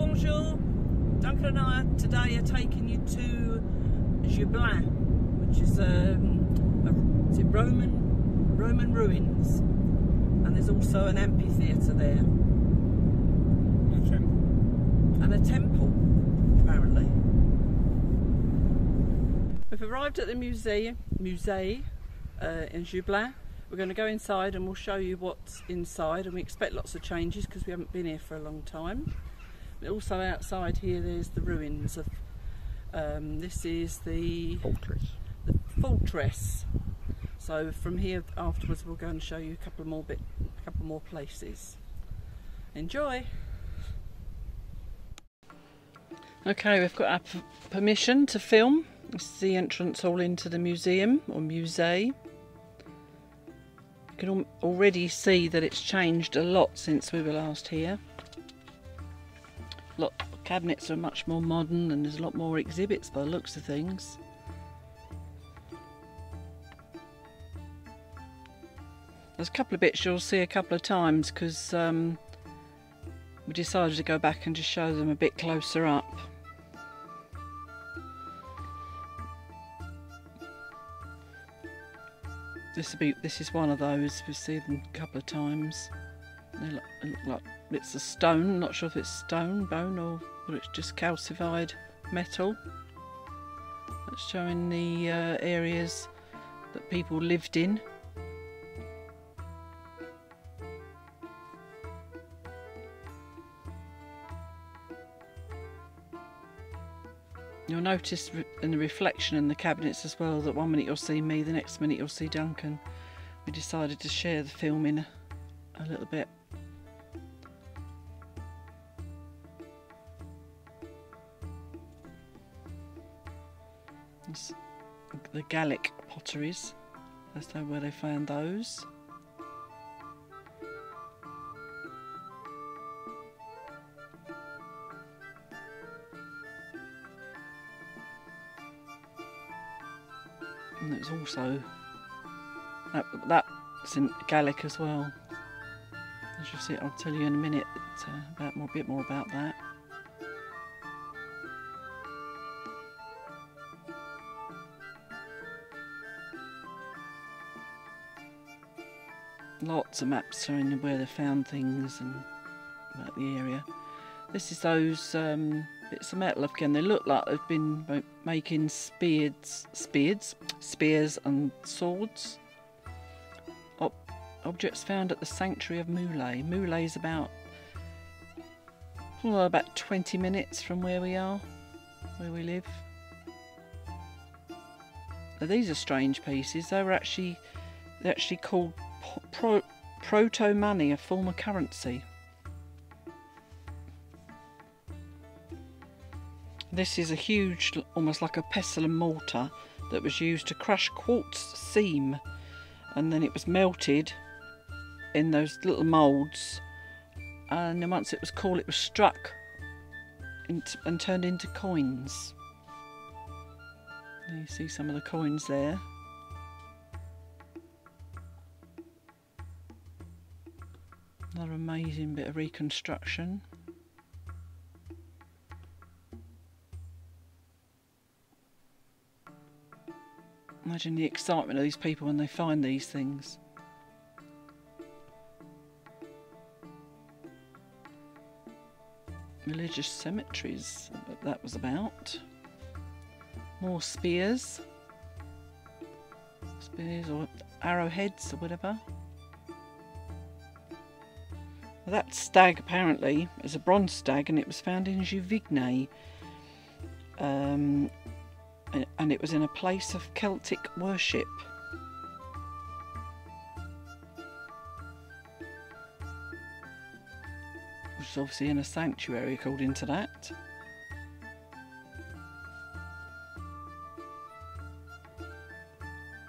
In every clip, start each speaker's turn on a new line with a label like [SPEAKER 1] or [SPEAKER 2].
[SPEAKER 1] bonjour. Duncan and I today are taking you to Jublains, which is um, a, it's Roman Roman ruins, and there's also an amphitheatre there and a temple, apparently. We've arrived at the museum, musée uh, in Jublains. We're going to go inside and we'll show you what's inside and we expect lots of changes because we haven't been here for a long time. Also outside here there's the ruins of, um, this is the
[SPEAKER 2] Fortress.
[SPEAKER 1] the fortress. So from here afterwards we'll go and show you a couple more bit, a couple more places. Enjoy! Okay, we've got our permission to film. This is the entrance all into the museum or musée. You can al- already see that it's changed a lot since we were last here. Lot cabinets are much more modern and there's a lot more exhibits by the looks of things. There's a couple of bits you'll see a couple of times because um, we decided to go back and just show them a bit closer up. This be this is one of those. We've seen them a couple of times. They look, they look like it's a stone. Not sure if it's stone, bone, or whether it's just calcified metal. That's showing the uh, areas that people lived in. You'll notice in the reflection in the cabinets as well that one minute you'll see me, the next minute you'll see Duncan. We decided to share the film in a little bit. The Gallic potteries. That's where they found those. And it's also that that's in Gaelic as well. As you'll see, I'll tell you in a minute uh, about more, a bit more about that. Lots of maps showing where they found things and about the area. This is those um, bits of metal again. They look like they've been making spears, spears, spears and swords. Ob- objects found at the sanctuary of Moulay. Moulay is about well, about 20 minutes from where we are, where we live. Now, these are strange pieces. They were actually they're actually called pro- proto money, a form of currency. This is a huge, almost like a pestle and mortar, that was used to crush quartz seam, and then it was melted in those little moulds, and then once it was cool, it was struck and turned into coins. You see some of the coins there. Another amazing bit of reconstruction. Imagine the excitement of these people when they find these things. Religious cemeteries, what that was about. More spears. Spears or arrowheads or whatever. That stag apparently is a bronze stag and it was found in Juvigny. Um, and- and it was in a place of Celtic worship. Which is obviously in a sanctuary, according to that.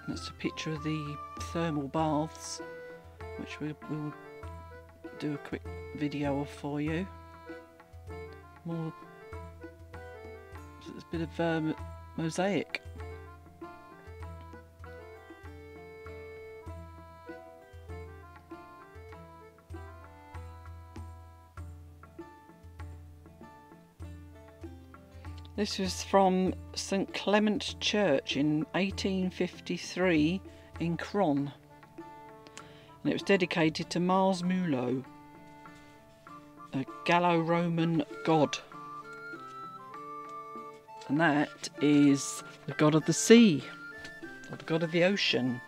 [SPEAKER 1] That's a picture of the thermal baths, which we will do a quick video for you. More. It's a bit of um, mosaic. This was from St Clement Church in 1853 in Craon. And it was dedicated to Mars Mullo, Gallo-Roman god. And that is the god of the sea, or the god of the ocean.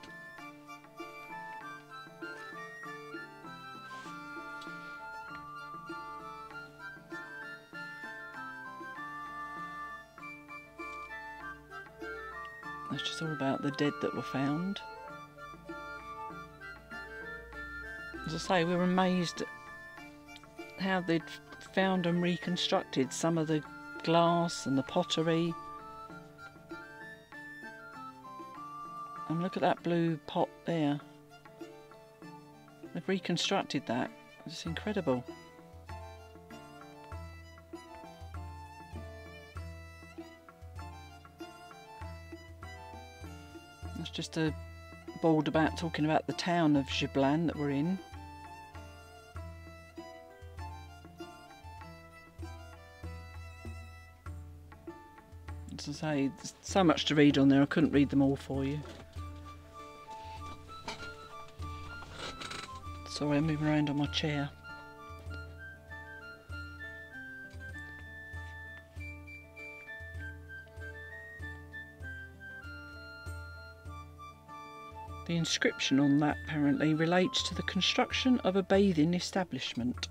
[SPEAKER 1] That's just all about the dead that were found. As I say, we were amazed how they'd found and reconstructed some of the glass and the pottery. And look at that blue pot there. They've reconstructed that. It's incredible. That's just a board about talking about the town of Jublains that we're in. As I say, there's so much to read on there, I couldn't read them all for you. Sorry, I'm moving around on my chair. The inscription on that apparently relates to the construction of a bathing establishment.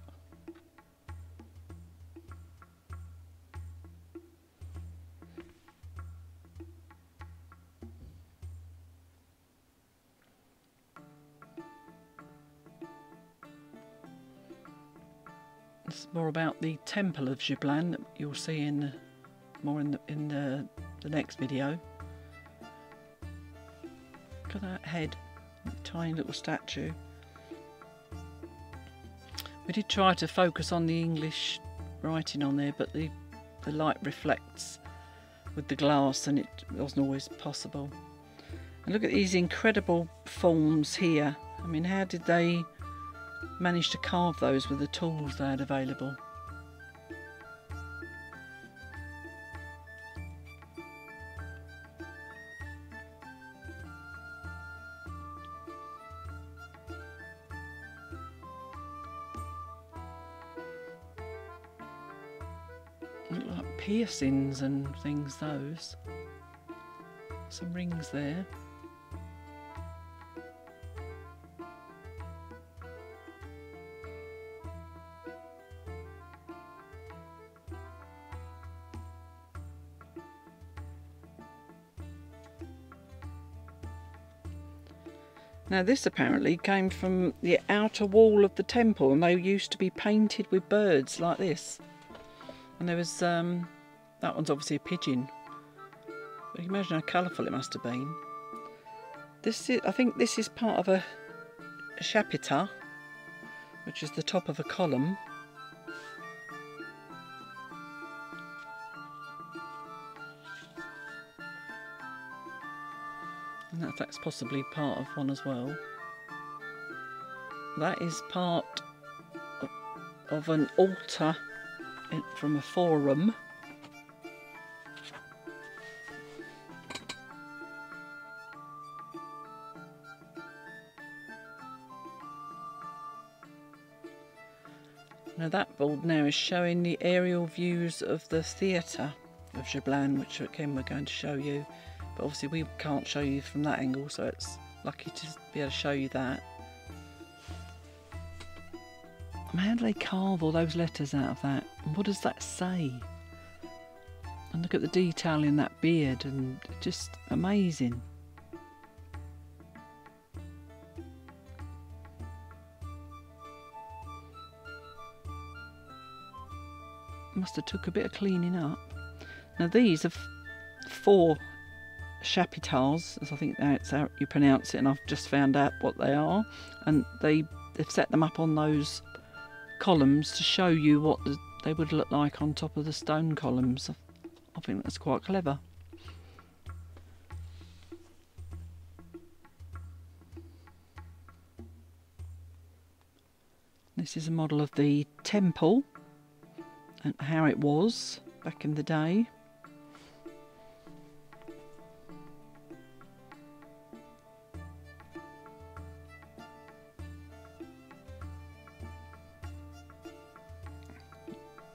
[SPEAKER 1] The temple of Jublains that you'll see in more in the in the, the next video. Look at that head, that tiny little statue. We did try to focus on the English writing on there, but the the light reflects with the glass, and it wasn't always possible. And look at these incredible forms here. I mean, how did they manage to carve those with the tools they had available? Piercings and things, those. Some rings there. Now this apparently came from the outer wall of the temple and they used to be painted with birds like this. And there was, um, that one's obviously a pigeon. But you imagine how colourful it must have been. This is, I think this is part of a, chapiter, which is the top of a column. And that, that's possibly part of one as well. That is part of an altar from a forum. Now that board now is showing the aerial views of the theatre of Jublains, which again we're going to show you. But obviously we can't show you from that angle, so it's lucky to be able to show you that. How do they carve all those letters out of that? What does that say? And look at the detail in that beard, and just amazing. Must have took a bit of cleaning up. Now these are four chapitals, as I think that's how you pronounce it, and I've just found out what they are. And they they've set them up on those columns to show you what the, they would look like on top of the stone columns. I think that's quite clever. This is a model of the temple and how it was back in the day.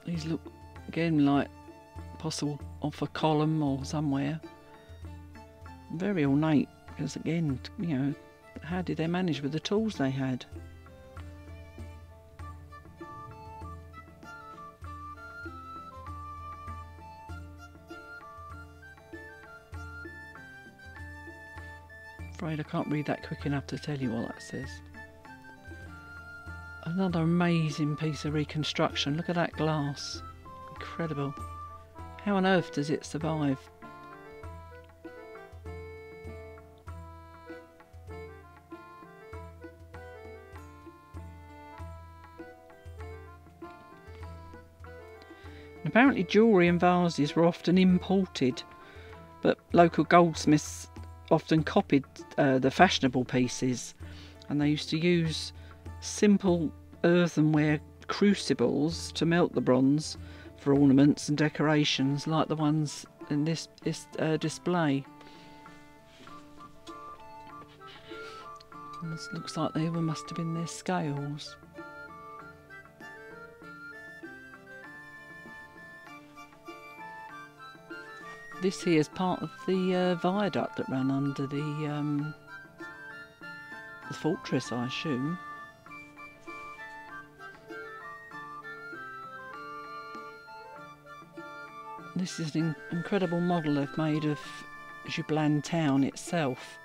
[SPEAKER 1] These look again like possible off a column or somewhere. Very ornate because again, you know, how did they manage with the tools they had? Afraid I can't read that quick enough to tell you what that says. Another amazing piece of reconstruction. Look at that glass. Incredible. How on earth does it survive? Apparently, jewellery and vases were often imported, but local goldsmiths often copied uh, the fashionable pieces, and they used to use simple earthenware crucibles to melt the bronze for ornaments and decorations like the ones in this, this uh, display. this looks like they must have been their scales. This here is part of the uh, viaduct that ran under the, um, the fortress, I assume. This is an incredible model they've made of Jublains town itself.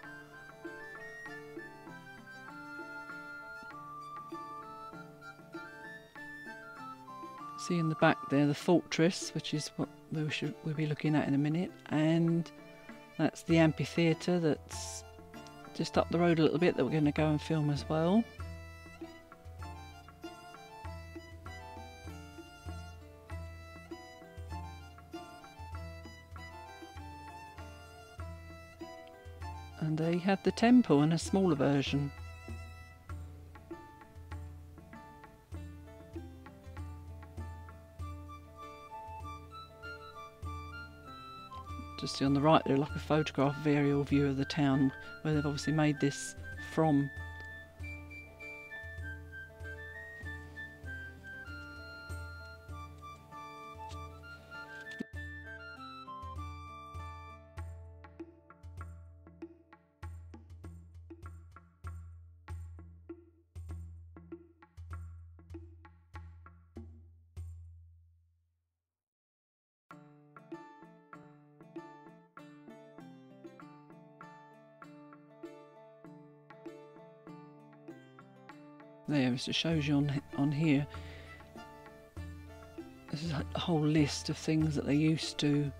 [SPEAKER 1] See in the back there the fortress, which is what we should we'll be looking at in a minute, and that's the amphitheatre that's just up the road a little bit that we're going to go and film as well. and they had the temple and a smaller version. Just see on the right there like a photograph aerial view of the town where they've obviously made this from. There, it shows you on on here. This is a whole list of things that they used to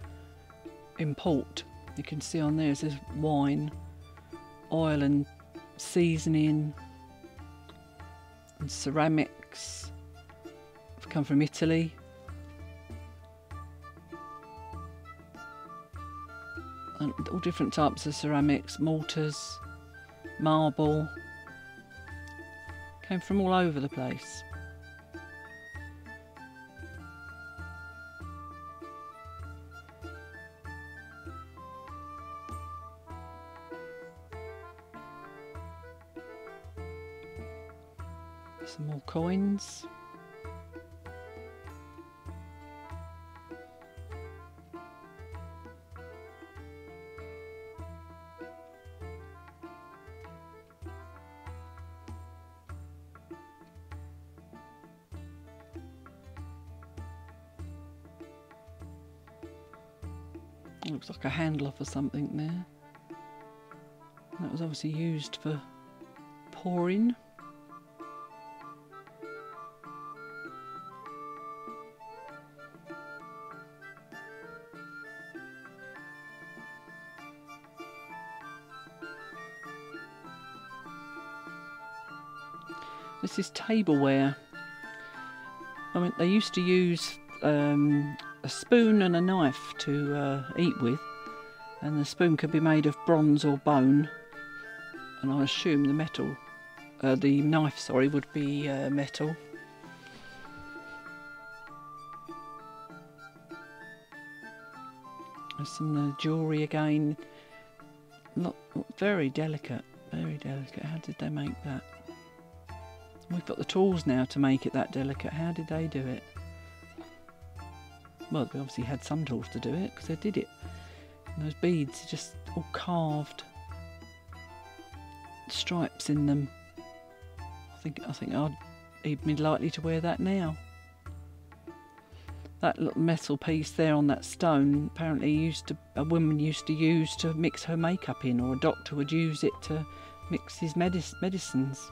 [SPEAKER 1] import. You can see on there it says wine, oil and seasoning, and ceramics. Have come from Italy. And all different types of ceramics, mortars, marble. Came from all over the place. Some more coins. Looks like a handler for something there. That was obviously used for pouring. This is tableware. I mean, they used to use um, a spoon and a knife to uh, eat with, and the spoon could be made of bronze or bone, and I assume the metal, uh, the knife, sorry, would be uh, metal. There's some jewellery again, not very delicate, very delicate. How did they make that? We've got the tools now to make it that delicate. How did they do it? Well, they obviously had some tools to do it because they did it. And those beads are just all carved stripes in them. I think I think I'd be likely to wear that now. That little metal piece there on that stone apparently used to a woman used to use to mix her makeup in, or a doctor would use it to mix his medic- medicines.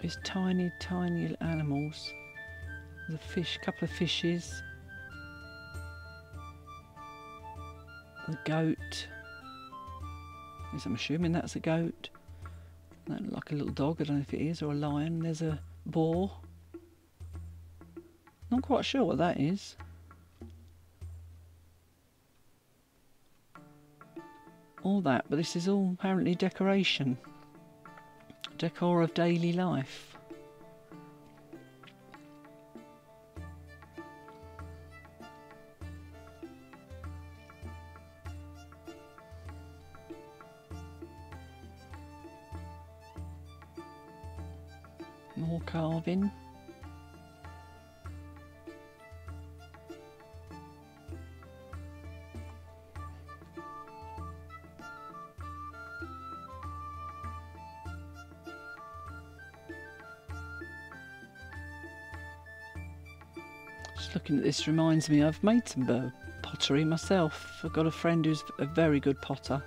[SPEAKER 1] These tiny, tiny animals. There's a fish, couple of fishes. The goat. Yes, I'm assuming that's a goat. Like a little dog. I don't know if it is or a lion. There's a boar. Not quite sure what that is. All that, but this is all apparently decoration. Decor of daily life. This reminds me I've made some uh, pottery myself. I've got a friend who's a very good potter,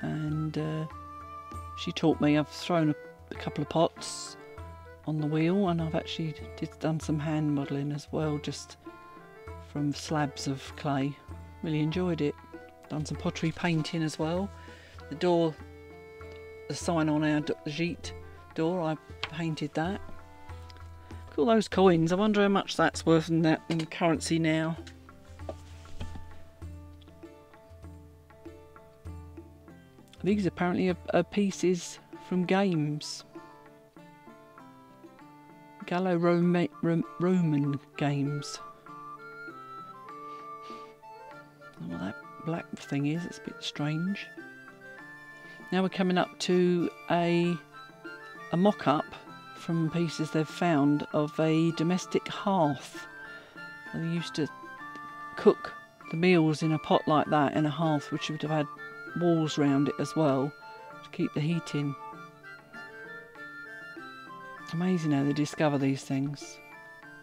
[SPEAKER 1] and uh, she taught me. I've thrown a, a couple of pots on the wheel, and I've actually did done some hand modelling as well, just from slabs of clay. Really enjoyed it. Done some pottery painting as well. The door, the sign on our d- gîte door, I painted that. Look all those coins. I wonder how much that's worth in that in currency now. These apparently are, are pieces from games. Gallo-Roman games. What that black thing is. It's a bit strange. Now we're coming up to a a mock-up from pieces they've found of a domestic hearth. They used to cook the meals in a pot like that in a hearth, which would have had walls round it as well to keep the heat in. Amazing how they discover these things.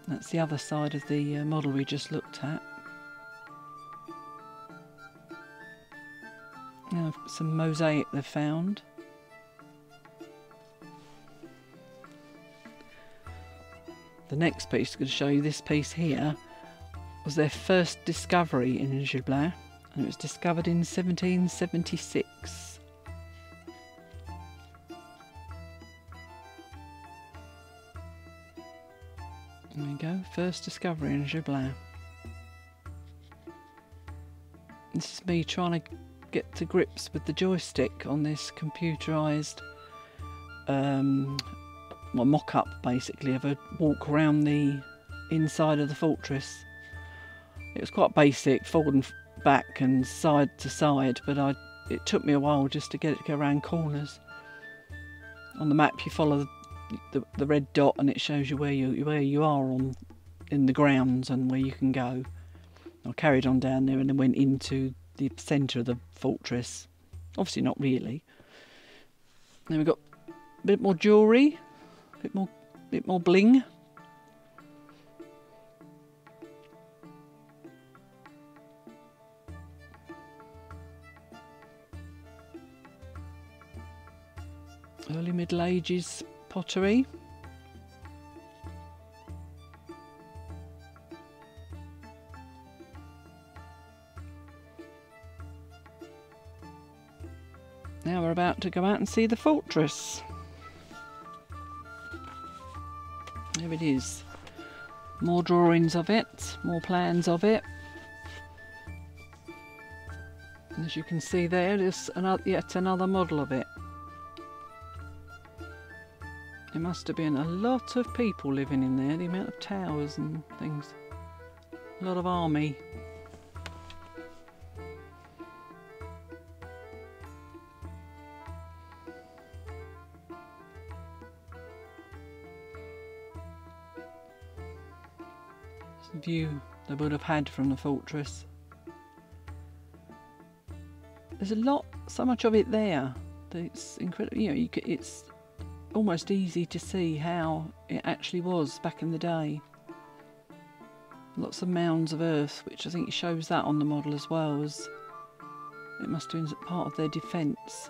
[SPEAKER 1] That's the other side of the uh, model we just looked at. Now some mosaic they've found. The next piece I'm going to show you, this piece here, was their first discovery in Jublains and it was discovered in 1776. There we go, first discovery in Jublains. This is me trying to get to grips with the joystick on this computerized um, well, mock up basically of a walk around the inside of the fortress. It was quite basic, forward and back and side to side, but I it took me a while just to get it to go around corners. On the map, you follow the, the, red dot, and it shows you where you where you are on in the grounds and where you can go. I carried on down there and then went into the centre of the fortress. Obviously, not really. Then we've got a bit more jewellery, bit more, bit more bling. Early Middle Ages pottery. Now we're about to go out and see the fortress. There it is. More drawings of it, more plans of it. And as you can see there, there's another, yet another model of it. There must have been a lot of people living in there, the amount of towers and things. A lot of army. View they would have had from the fortress. There's a lot, so much of it there. That it's incredible. You know, you could, it's almost easy to see how it actually was back in the day. Lots of mounds of earth, which I think shows that on the model as well as it must have been part of their defence.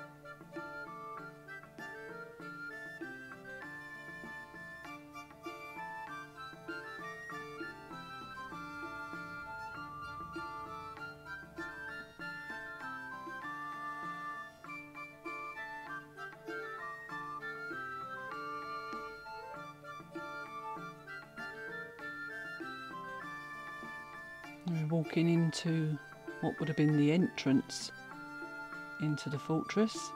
[SPEAKER 1] Into what would have been the entrance into the fortress.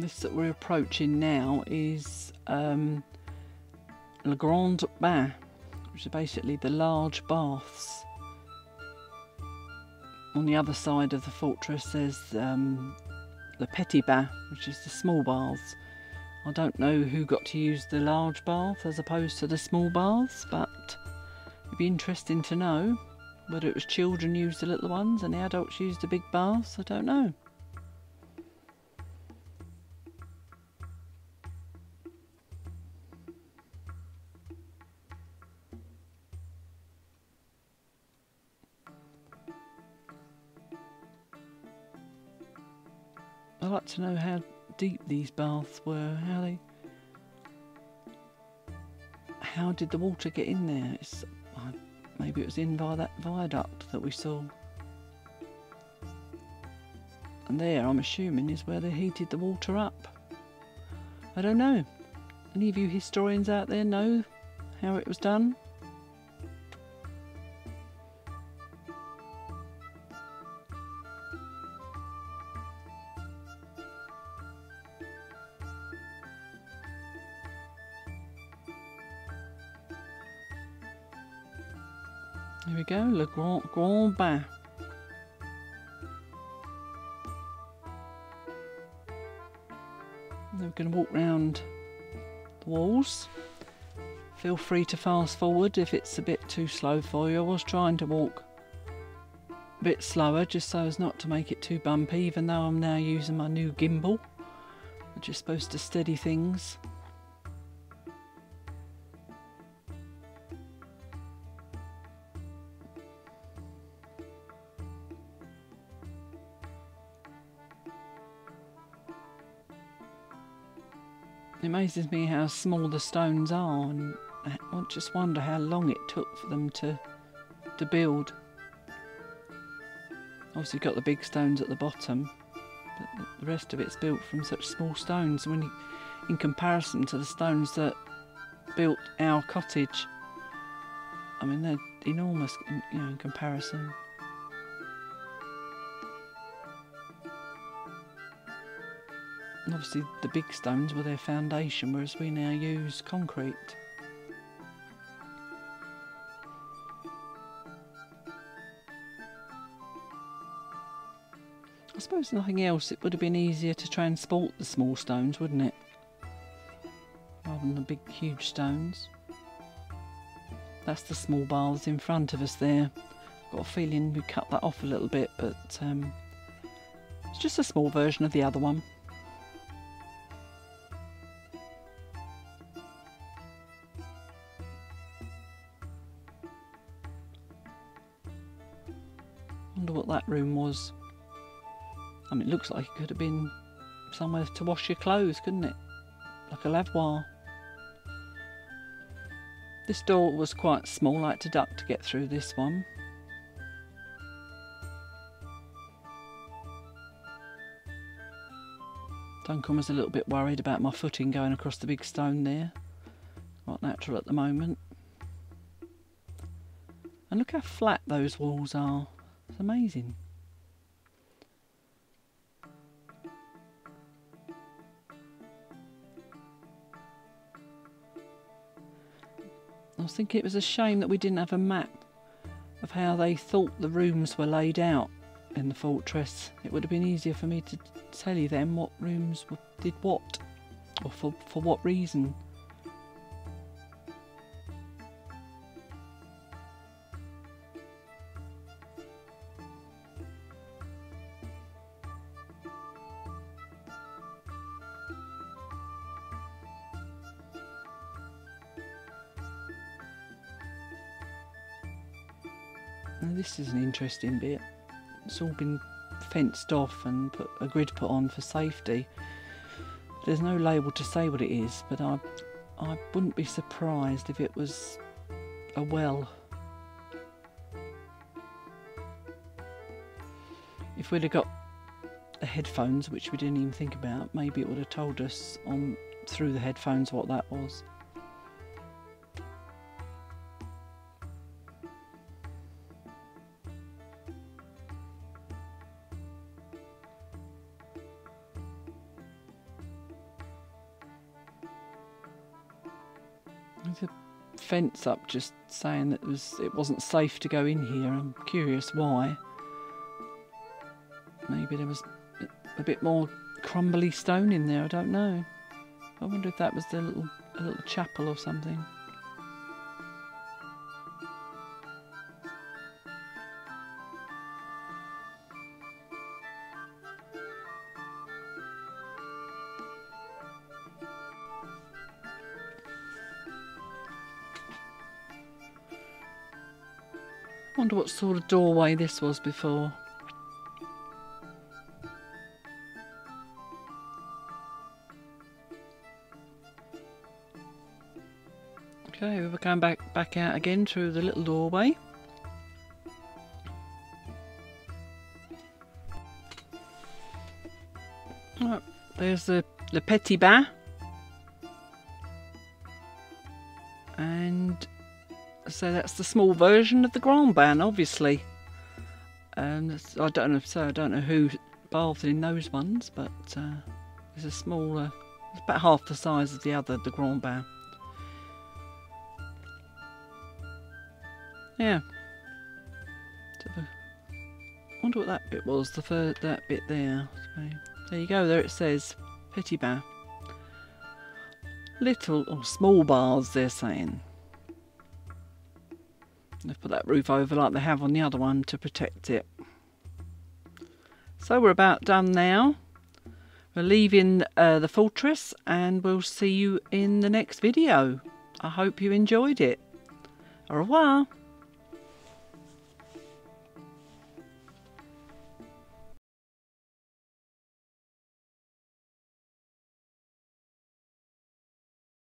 [SPEAKER 1] This that we're approaching now is um, Le Grand Bain, which is basically the large baths. On the other side of the fortress, there's um, Petit Bain, which is the small baths. I don't know who got to use the large bath as opposed to the small baths, but it'd be interesting to know whether it was children used the little ones and the adults used the big baths. I don't know. Deep these baths were, how they... How did the water get in there? It's, maybe it was in by that viaduct that we saw. And there, I'm assuming, is where they heated the water up. I don't know. Any of you historians out there know how it was done? Bain. Now we're going to walk round the walls. Feel free to fast forward if it's a bit too slow for you. I was trying to walk a bit slower just so as not to make it too bumpy, even though I'm now using my new gimbal, which is supposed to steady things. Amazes me how small the stones are, and I just wonder how long it took for them to to build. Obviously, got the big stones at the bottom, but the rest of it's built from such small stones. When you, in comparison to the stones that built our cottage, I mean they're enormous, in, you know, in comparison. And obviously the big stones were their foundation, whereas we now use concrete. I suppose nothing else, it would have been easier to transport the small stones, wouldn't it? Rather than the big, huge stones. That's the small bars in front of us there. Got a feeling we cut that off a little bit, but um, it's just a small version of the other one. Looks like it could have been somewhere to wash your clothes, couldn't it? Like a lavoir. This door was quite small, had to duck to get through this one. Duncan was a little bit worried about my footing going across the big stone there. Quite natural at the moment. And look how flat those walls are. It's amazing. Thinking it was a shame that we didn't have a map of how they thought the rooms were laid out in the fortress. It would have been easier for me to tell you then what rooms did what, or for, for what reason. Now this is an interesting bit. It's all been fenced off and put a grid put on for safety. There's no label to say what it is, but I I wouldn't be surprised if it was a well. If we'd have got the headphones, which we didn't even think about, maybe it would have told us on through the headphones what that was. Fence up just saying that it was it wasn't safe to go in here. I'm curious why. Maybe there was a bit more crumbly stone in there. I don't know. I wonder if that was the little a little chapel or something. Wonder what sort of doorway this was before. Okay, we're going back back out again through the little doorway. Right, there's the the petit bain. So that's the small version of the grand bain, obviously. And I don't know, so I don't know who bathed in those ones, but uh, it's a smaller, it's about half the size of the other, the grand bain. Yeah. I wonder what that bit was, the third, that bit there. So, there you go, there it says Petit Bain. Little or small bars, they're saying. They've put that roof over like they have on the other one to protect it. So we're about done now. We're leaving uh, the fortress and we'll see you in the next video. I hope you enjoyed it. Au revoir.